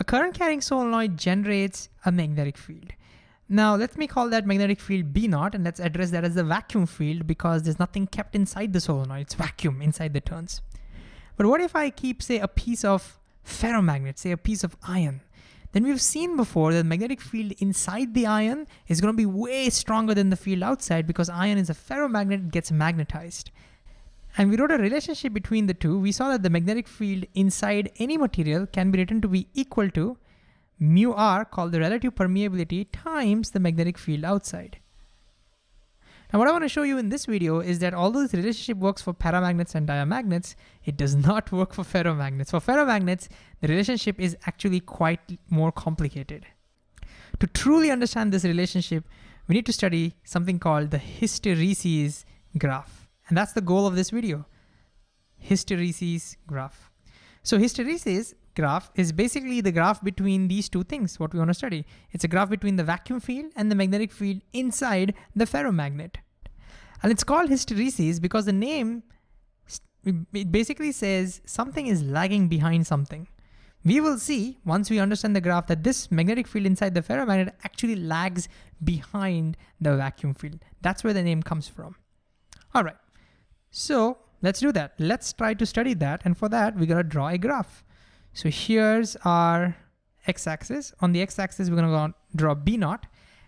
A current carrying solenoid generates a magnetic field. Now let me call that magnetic field B naught and let's address that as the vacuum field because there's nothing kept inside the solenoid, it's vacuum inside the turns. But what if I keep say a piece of ferromagnet, say a piece of iron? Then we've seen before that the magnetic field inside the iron is gonna be way stronger than the field outside because iron is a ferromagnet, it gets magnetized. And we wrote a relationship between the two. We saw that the magnetic field inside any material can be written to be equal to mu r called the relative permeability times the magnetic field outside. Now what I want to show you in this video is that although this relationship works for paramagnets and diamagnets, it does not work for ferromagnets. For ferromagnets, the relationship is actually quite more complicated. To truly understand this relationship, we need to study something called the hysteresis graph. And that's the goal of this video, hysteresis graph. So hysteresis graph is basically the graph between these two things, what we want to study. It's a graph between the vacuum field and the magnetic field inside the ferromagnet. And it's called hysteresis because the name, it basically says something is lagging behind something. We will see once we understand the graph that this magnetic field inside the ferromagnet actually lags behind the vacuum field. That's where the name comes from. All right, so let's do that. Let's try to study that. And for that, we're gonna draw a graph. So here's our x-axis. On the x-axis, we're gonna go draw B naught.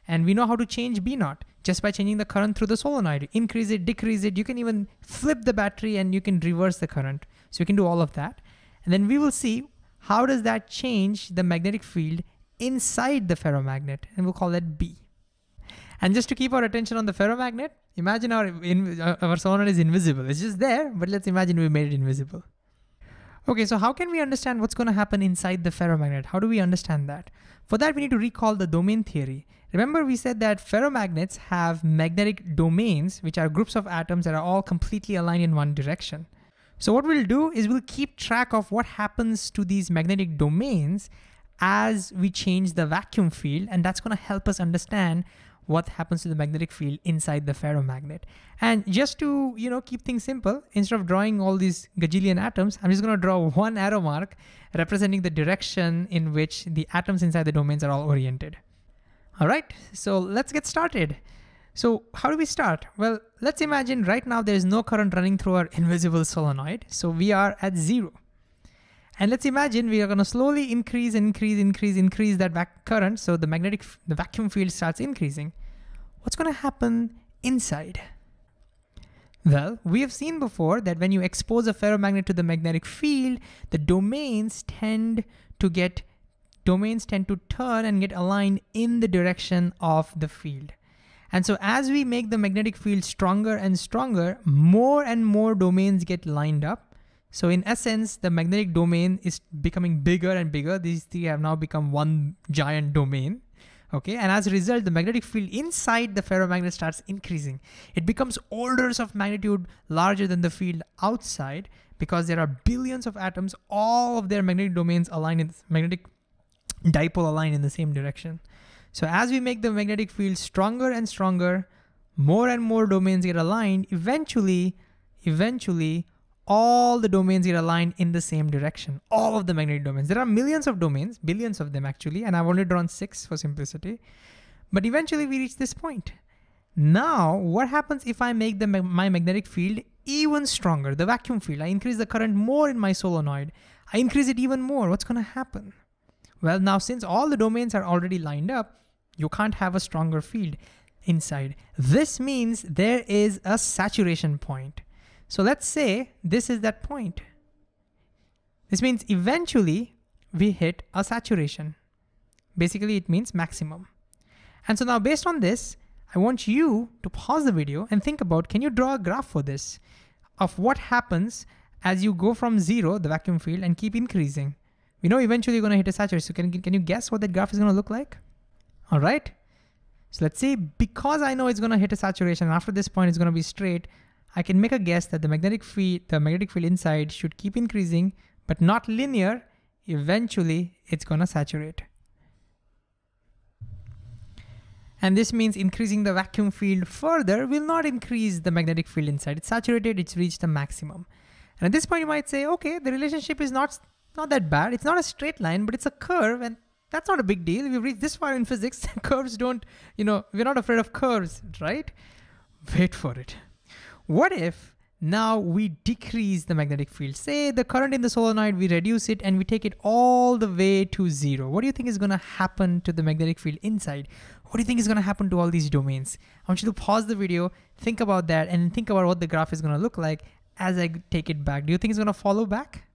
And we know how to change B naught just by changing the current through the solenoid. Increase it, decrease it. You can even flip the battery and you can reverse the current. So you can do all of that. And then we will see how does that change the magnetic field inside the ferromagnet. And we'll call that B. And just to keep our attention on the ferromagnet, imagine our, uh, our solenoid is invisible. It's just there, but let's imagine we made it invisible. Okay, so how can we understand what's gonna happen inside the ferromagnet? How do we understand that? For that, we need to recall the domain theory. Remember we said that ferromagnets have magnetic domains, which are groups of atoms that are all completely aligned in one direction. So what we'll do is we'll keep track of what happens to these magnetic domains as we change the vacuum field, and that's gonna help us understand what happens to the magnetic field inside the ferromagnet. And just to you know keep things simple, instead of drawing all these gajillion atoms, I'm just gonna draw one arrow mark representing the direction in which the atoms inside the domains are all oriented. All right, so let's get started. So how do we start? Well, let's imagine right now there's no current running through our invisible solenoid. So we are at zero. And let's imagine we are gonna slowly increase, increase, increase, increase that back current so the magnetic, the vacuum field starts increasing. What's gonna happen inside? Well, we have seen before that when you expose a ferromagnet to the magnetic field, the domains tend to get, domains tend to turn and get aligned in the direction of the field. And so as we make the magnetic field stronger and stronger, more and more domains get lined up so in essence, the magnetic domain is becoming bigger and bigger. These three have now become one giant domain. Okay, and as a result, the magnetic field inside the ferromagnet starts increasing. It becomes orders of magnitude larger than the field outside because there are billions of atoms, all of their magnetic domains aligned in this magnetic dipole aligned in the same direction. So as we make the magnetic field stronger and stronger, more and more domains get aligned, eventually, eventually all the domains get aligned in the same direction, all of the magnetic domains. There are millions of domains, billions of them actually, and I've only drawn six for simplicity. But eventually we reach this point. Now, what happens if I make the, my magnetic field even stronger, the vacuum field? I increase the current more in my solenoid. I increase it even more. What's gonna happen? Well, now since all the domains are already lined up, you can't have a stronger field inside. This means there is a saturation point. So let's say this is that point. This means eventually we hit a saturation. Basically it means maximum. And so now based on this, I want you to pause the video and think about, can you draw a graph for this of what happens as you go from zero, the vacuum field, and keep increasing? We know eventually you're gonna hit a saturation. So can, can you guess what that graph is gonna look like? All right. So let's say because I know it's gonna hit a saturation, after this point it's gonna be straight, I can make a guess that the magnetic field, the magnetic field inside should keep increasing, but not linear. Eventually, it's gonna saturate. And this means increasing the vacuum field further will not increase the magnetic field inside. It's saturated, it's reached the maximum. And at this point, you might say, okay, the relationship is not not that bad. It's not a straight line, but it's a curve and that's not a big deal. We've reached this far in physics. curves don't, you know, we're not afraid of curves, right? Wait for it. What if now we decrease the magnetic field? Say the current in the solenoid, we reduce it and we take it all the way to zero. What do you think is gonna happen to the magnetic field inside? What do you think is gonna happen to all these domains? I want you to pause the video, think about that, and think about what the graph is gonna look like as I take it back. Do you think it's gonna follow back?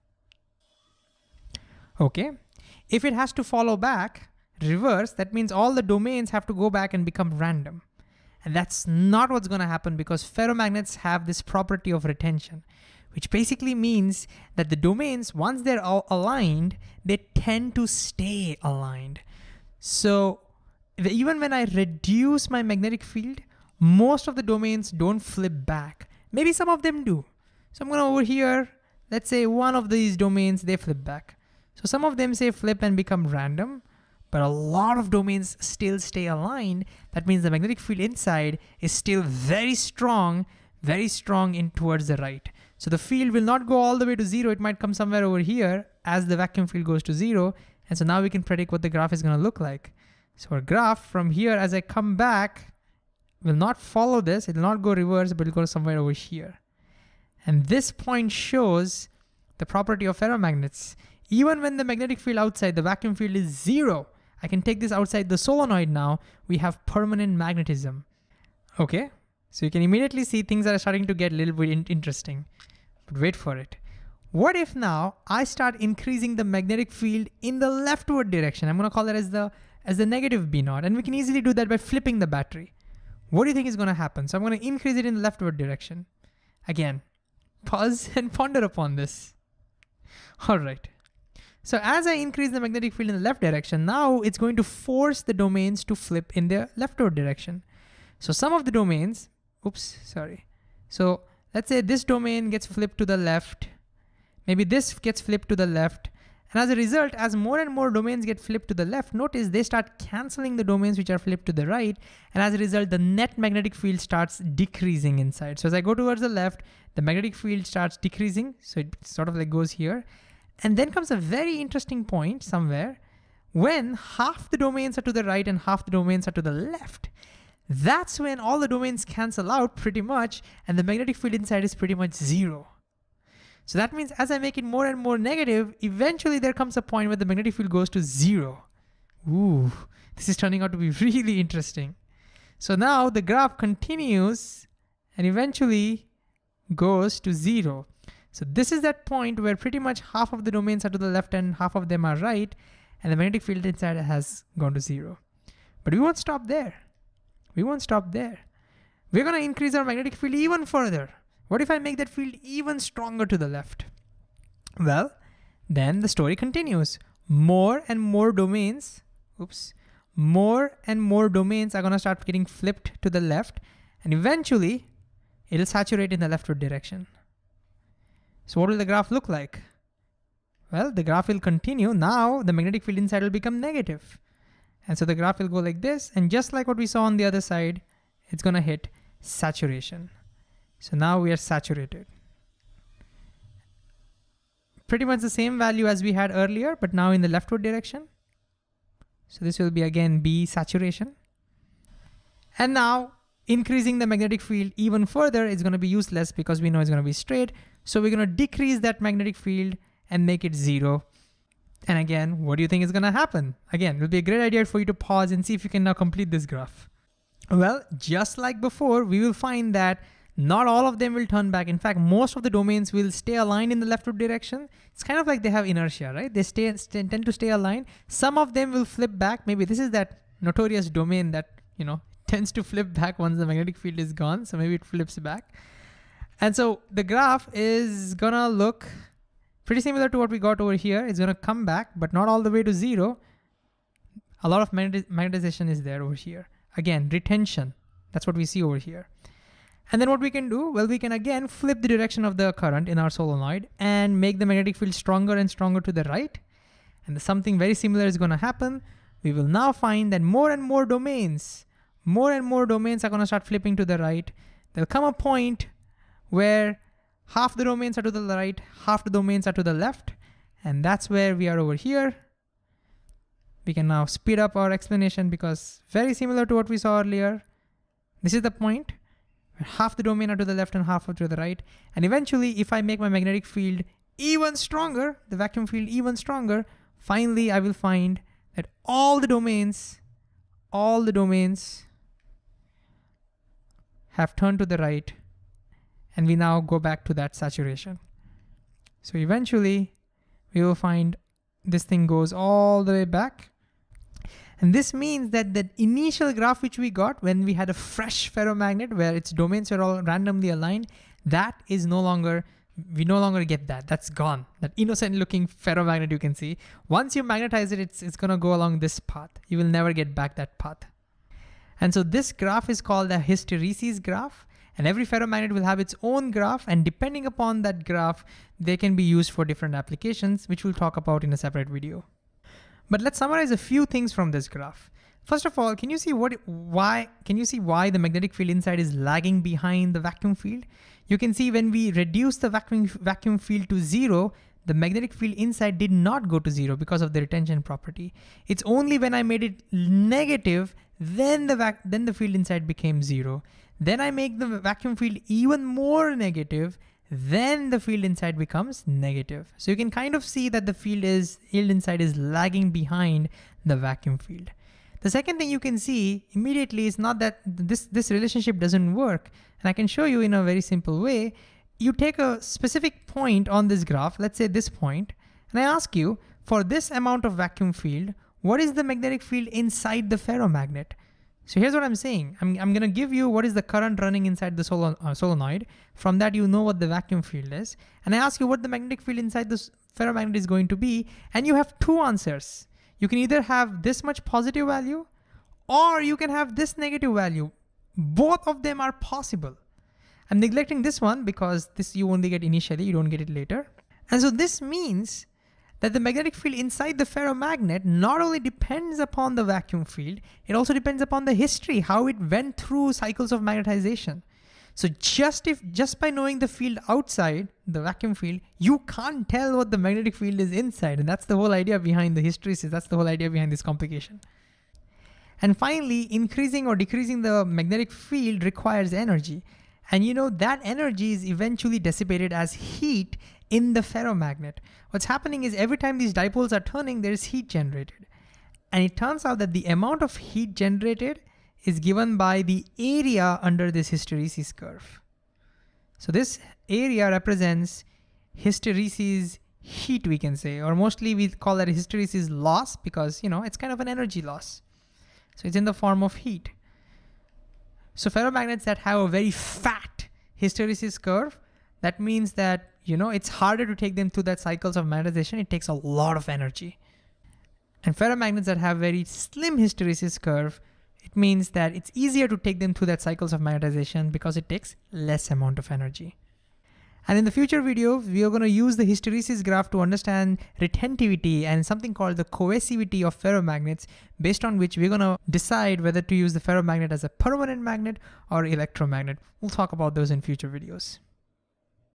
Okay, if it has to follow back, reverse, that means all the domains have to go back and become random. And that's not what's gonna happen because ferromagnets have this property of retention, which basically means that the domains, once they're all aligned, they tend to stay aligned. So even when I reduce my magnetic field, most of the domains don't flip back. Maybe some of them do. So I'm gonna over here, let's say one of these domains, they flip back. So some of them say flip and become random, but a lot of domains still stay aligned. That means the magnetic field inside is still very strong, very strong in towards the right. So the field will not go all the way to zero. It might come somewhere over here as the vacuum field goes to zero. And so now we can predict what the graph is gonna look like. So our graph from here as I come back will not follow this. It will not go reverse, but it'll go somewhere over here. And this point shows the property of ferromagnets. Even when the magnetic field outside, the vacuum field is zero, I can take this outside the solenoid now, we have permanent magnetism. Okay, so you can immediately see things are starting to get a little bit in interesting, but wait for it. What if now I start increasing the magnetic field in the leftward direction? I'm gonna call that as the, as the negative B naught, and we can easily do that by flipping the battery. What do you think is gonna happen? So I'm gonna increase it in the leftward direction. Again, pause and ponder upon this. All right. So as I increase the magnetic field in the left direction, now it's going to force the domains to flip in the leftward direction. So some of the domains, oops, sorry. So let's say this domain gets flipped to the left, maybe this gets flipped to the left, and as a result, as more and more domains get flipped to the left, notice they start canceling the domains which are flipped to the right. And as a result, the net magnetic field starts decreasing inside. So as I go towards the left, the magnetic field starts decreasing. So it sort of like goes here. And then comes a very interesting point somewhere when half the domains are to the right and half the domains are to the left. That's when all the domains cancel out pretty much and the magnetic field inside is pretty much zero. So that means as I make it more and more negative, eventually there comes a point where the magnetic field goes to zero. Ooh, this is turning out to be really interesting. So now the graph continues and eventually goes to zero. So this is that point where pretty much half of the domains are to the left and half of them are right, and the magnetic field inside has gone to zero. But we won't stop there. We won't stop there. We're gonna increase our magnetic field even further. What if I make that field even stronger to the left? Well, then the story continues. More and more domains, oops, more and more domains are gonna start getting flipped to the left, and eventually it'll saturate in the leftward direction. So what will the graph look like? Well, the graph will continue. Now the magnetic field inside will become negative. And so the graph will go like this. And just like what we saw on the other side, it's gonna hit saturation. So now we are saturated. Pretty much the same value as we had earlier, but now in the leftward direction. So this will be again B saturation. And now increasing the magnetic field even further is gonna be useless because we know it's gonna be straight. So we're gonna decrease that magnetic field and make it zero. And again, what do you think is gonna happen? Again, it will be a great idea for you to pause and see if you can now complete this graph. Well, just like before, we will find that not all of them will turn back. In fact, most of the domains will stay aligned in the leftward direction. It's kind of like they have inertia, right? They stay, stay, tend to stay aligned. Some of them will flip back. Maybe this is that notorious domain that, you know, tends to flip back once the magnetic field is gone. So maybe it flips back. And so the graph is gonna look pretty similar to what we got over here. It's gonna come back, but not all the way to zero. A lot of magnetization is there over here. Again, retention. That's what we see over here. And then what we can do, well, we can again flip the direction of the current in our solenoid and make the magnetic field stronger and stronger to the right. And something very similar is gonna happen. We will now find that more and more domains, more and more domains are gonna start flipping to the right. There'll come a point where half the domains are to the right, half the domains are to the left. And that's where we are over here. We can now speed up our explanation because very similar to what we saw earlier. This is the point. where Half the domain are to the left and half are to the right. And eventually, if I make my magnetic field even stronger, the vacuum field even stronger, finally I will find that all the domains, all the domains have turned to the right and we now go back to that saturation. So eventually we will find this thing goes all the way back. And this means that the initial graph which we got when we had a fresh ferromagnet where its domains are all randomly aligned, that is no longer, we no longer get that, that's gone. That innocent looking ferromagnet you can see. Once you magnetize it, it's, it's gonna go along this path. You will never get back that path. And so this graph is called a hysteresis graph. And every ferromagnet will have its own graph. And depending upon that graph, they can be used for different applications, which we'll talk about in a separate video. But let's summarize a few things from this graph. First of all, can you see what, why, can you see why the magnetic field inside is lagging behind the vacuum field? You can see when we reduce the vacuum, vacuum field to zero, the magnetic field inside did not go to zero because of the retention property. It's only when I made it negative, then the, vac then the field inside became zero. Then I make the vacuum field even more negative, then the field inside becomes negative. So you can kind of see that the field is field inside is lagging behind the vacuum field. The second thing you can see immediately is not that this, this relationship doesn't work. And I can show you in a very simple way. You take a specific point on this graph, let's say this point, and I ask you, for this amount of vacuum field, what is the magnetic field inside the ferromagnet? So here's what I'm saying. I'm, I'm gonna give you what is the current running inside the uh, solenoid. From that, you know what the vacuum field is. And I ask you what the magnetic field inside the ferromagnet is going to be. And you have two answers. You can either have this much positive value or you can have this negative value. Both of them are possible. I'm neglecting this one because this you only get initially, you don't get it later. And so this means that the magnetic field inside the ferromagnet not only depends upon the vacuum field, it also depends upon the history, how it went through cycles of magnetization. So just if just by knowing the field outside the vacuum field, you can't tell what the magnetic field is inside. And that's the whole idea behind the hysteresis. That's the whole idea behind this complication. And finally, increasing or decreasing the magnetic field requires energy. And you know, that energy is eventually dissipated as heat in the ferromagnet. What's happening is every time these dipoles are turning, there's heat generated. And it turns out that the amount of heat generated is given by the area under this hysteresis curve. So this area represents hysteresis heat, we can say, or mostly we call that hysteresis loss because, you know, it's kind of an energy loss. So it's in the form of heat. So ferromagnets that have a very fat hysteresis curve, that means that you know it's harder to take them through that cycles of magnetization. It takes a lot of energy. And ferromagnets that have very slim hysteresis curve, it means that it's easier to take them through that cycles of magnetization because it takes less amount of energy. And in the future videos, we are going to use the hysteresis graph to understand retentivity and something called the coercivity of ferromagnets, based on which we're going to decide whether to use the ferromagnet as a permanent magnet or electromagnet. We'll talk about those in future videos.